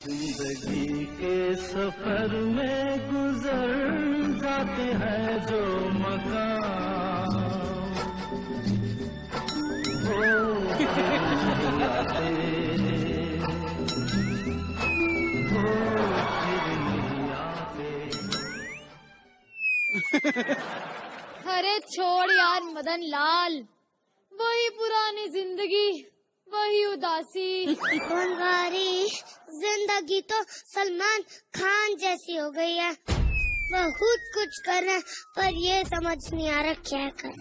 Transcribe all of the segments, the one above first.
ज़िंदगी के सफ़र में गुजर जाते हैं जो फिर अरे छोड़ यार मदन लाल, वही पुरानी ज़िंदगी। वही उदासी। बंगारी, ज़िंदगी तो सलमान खान जैसी हो गई है। बहुत कुछ कर रहे हैं, पर ये समझ नहीं आ रहा क्या कर।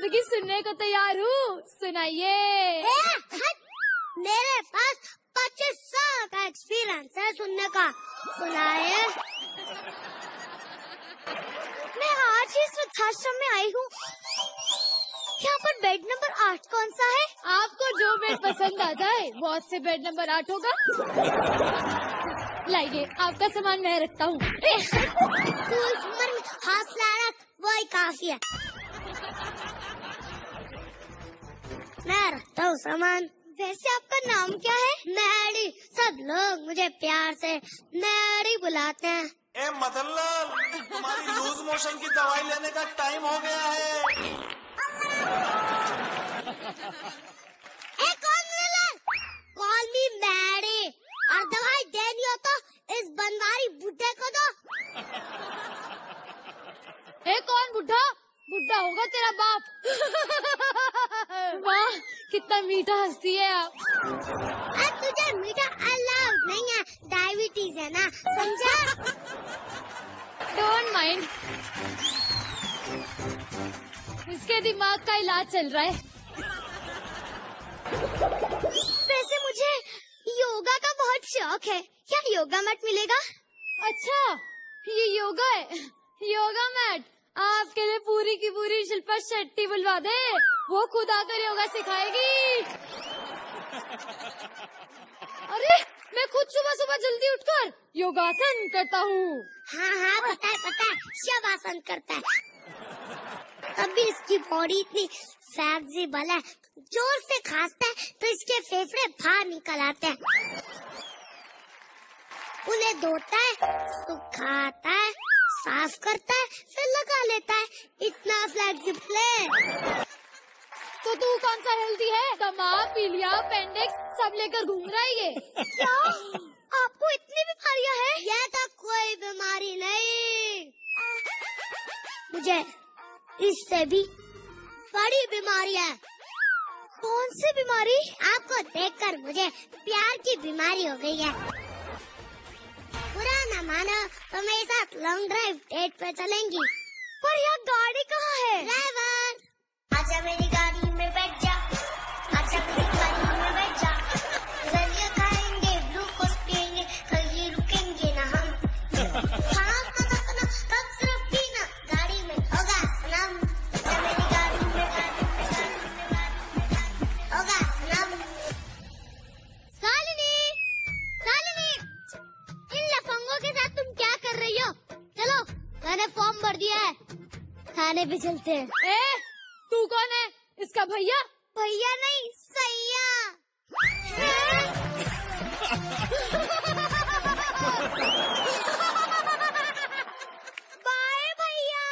ज़िंदगी सुनने को तैयार हूँ सुनाइए मेरे पास पच्चीस साल का एक्सपीरियंस है सुनने का सुनाए मैं आज ही वृद्धाश्रम में आई हूँ यहाँ पर बेड नंबर आठ कौन सा है आपको जो बेड पसंद आ जाए बहुत से बेड नंबर आठ होगा लाइए आपका सामान मैं रखता हूँ हौसला रख वही काफ़ी है मैं रखता हूँ सामान। वैसे आपका नाम क्या है? मैडी। सब लोग मुझे प्यार से मैडी बुलाते हैं। ए मदनलाल तुम्हारी लूज मोशन की दवाई लेने का टाइम हो गया है। ए कौन मिला कॉल मी मैडी। और दवाई देनी हो तो इस बनवारी बुढ़े को दो। ए कौन बुढ़ा बुढ़ा होगा तेरा बाप। कितना मीठा हंसती है आप। अब तुझे मीठा अलाउड नहीं है। डायबिटीज़ है ना समझा? डोंट माइंड इसके दिमाग का इलाज चल रहा है। वैसे मुझे योगा का बहुत शौक है। क्या योगा मैट मिलेगा? अच्छा ये योगा है। Yoga mat. आपके लिए पूरी की पूरी शिल्पा शेट्टी बुलवा दे। वो खुद आकर योगा सिखाएगी। अरे, मैं खुद सुबह सुबह जल्दी उठकर योगासन करता हूँ। हाँ हाँ पता है पता है, शवासन करता है। तभी इसकी बॉडी इतनी फ्लेक्सिबल है, ज़ोर से खांसता है तो इसके फेफड़े बाहर निकल आते हैं। उन्हें धोता है, सुखाता है साफ़ करता है फिर लगा लेता है। इतना फ्लेक्सिबल है। तो तू कौन सा हेल्दी है? दमा पीलिया अपेंडिक्स सब लेकर घूम रहा है ये। क्या? आपको इतनी बीमारियाँ हैं? यह तो कोई बीमारी नहीं। मुझे इससे भी बड़ी बीमारी है। कौन सी बीमारी? आपको देखकर मुझे प्यार की बीमारी हो गई है। मानो तो मेरे साथ लॉन्ग ड्राइव डेट पे चलेंगी। मैंने फॉर्म भर दिया है। थाने पे चलते हैं। ए तू कौन है? इसका भैया? भैया नहीं सैया। बाय भैया।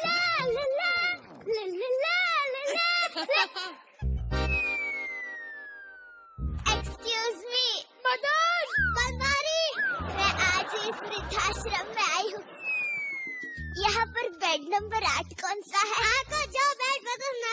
बेड नंबर आठ कौन सा है? हाँ को बेड बैग बदलना